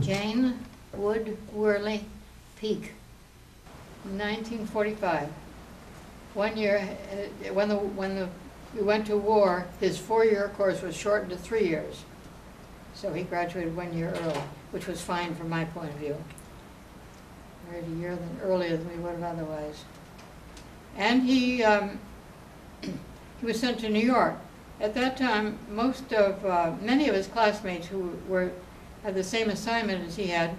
Jane Wood Worley Peak, 1945. One year, uh, when the, when the, we went to war, his four-year course was shortened to three years. So he graduated one year early, which was fine from my point of view. Married a year than, earlier than we would have otherwise. And he, um, he was sent to New York. At that time, most of, uh, many of his classmates who were, had the same assignment as he had,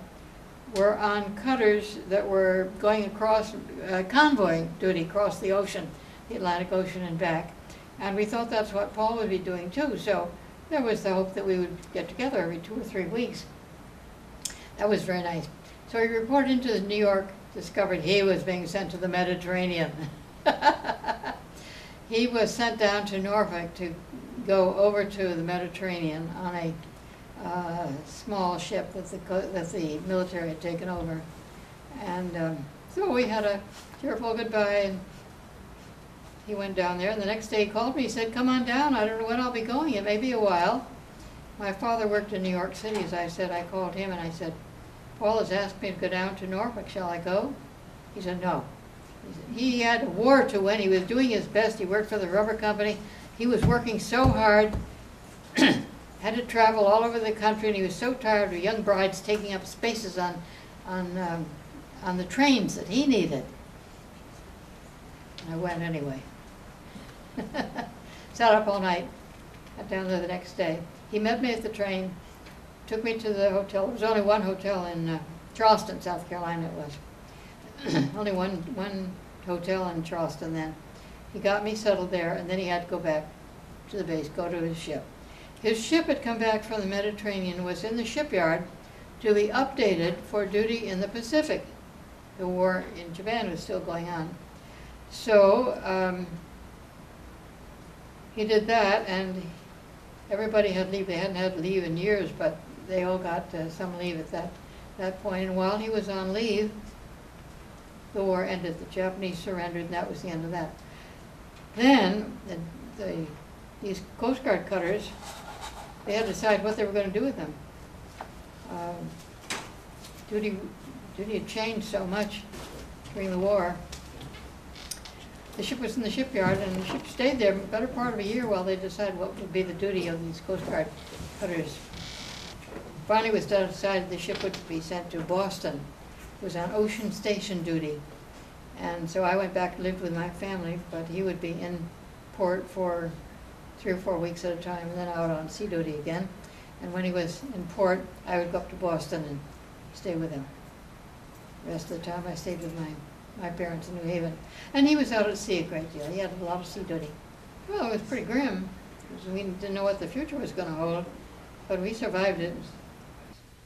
were on cutters that were going across, uh, convoy duty across the ocean, the Atlantic Ocean and back. And we thought that's what Paul would be doing too, so there was the hope that we would get together every two or three weeks. That was very nice. So he reported into New York, discovered he was being sent to the Mediterranean. he was sent down to Norfolk to go over to the Mediterranean on a uh, small ship that the, that the military had taken over. And um, so we had a cheerful goodbye and he went down there. And the next day he called me, he said, come on down, I don't know when I'll be going, it may be a while. My father worked in New York City, as I said, I called him and I said, Paul has asked me to go down to Norfolk, shall I go? He said, no. He had a war to win, he was doing his best, he worked for the rubber company, he was working so hard, had to travel all over the country, and he was so tired of young brides taking up spaces on, on, um, on the trains that he needed. I went anyway. Sat up all night, got down there the next day. He met me at the train, took me to the hotel. There was only one hotel in uh, Charleston, South Carolina it was. only one, one hotel in Charleston then. He got me settled there, and then he had to go back to the base, go to his ship. His ship had come back from the Mediterranean, was in the shipyard to be updated for duty in the Pacific. The war in Japan was still going on. So um, he did that, and everybody had leave. They hadn't had leave in years, but they all got uh, some leave at that, that point. And while he was on leave, the war ended. The Japanese surrendered, and that was the end of that. Then the, the, these Coast Guard cutters, they had to decide what they were going to do with them. Um, duty, duty had changed so much during the war. The ship was in the shipyard, and the ship stayed there the better part of a year while they decided what would be the duty of these Coast Guard cutters. Finally, it was decided the ship would be sent to Boston. It was on ocean station duty. And so I went back and lived with my family, but he would be in port for three or four weeks at a time, and then out on sea duty again. And when he was in port, I would go up to Boston and stay with him. The rest of the time, I stayed with my, my parents in New Haven. And he was out at sea a great deal. He had a lot of sea duty. Well, it was pretty grim, we didn't know what the future was going to hold, but we survived it.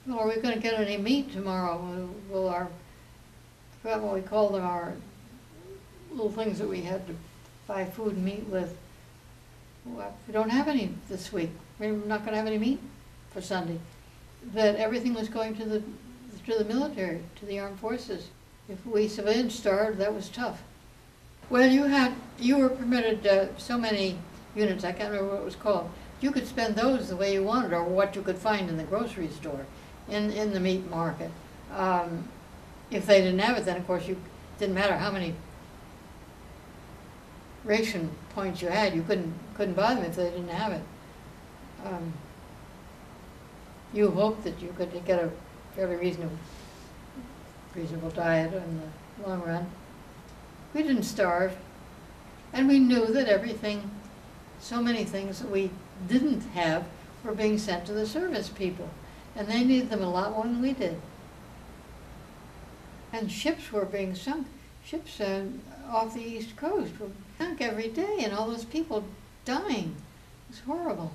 Well, are we going to get any meat tomorrow? Will our, I forgot what we called them, our little things that we had to buy food and meat with. We don't have any this week. We're not going to have any meat for Sunday. That everything was going to the, to the military, to the armed forces. If we civilians starved, that was tough. Well, you had, you were permitted uh, so many units, I can't remember what it was called. You could spend those the way you wanted, or what you could find in the grocery store, in, in the meat market. Um, If they didn't have it, then of course you, didn't matter how many ration points you had, you couldn't, couldn't buy them if they didn't have it. Um, You hoped that you could get a fairly reasonable, reasonable diet in the long run. We didn't starve, and we knew that everything, so many things that we didn't have were being sent to the service people, and they needed them a lot more than we did. And ships were being sunk, ships uh, off the east coast were sunk every day, and all those people dying. It was horrible.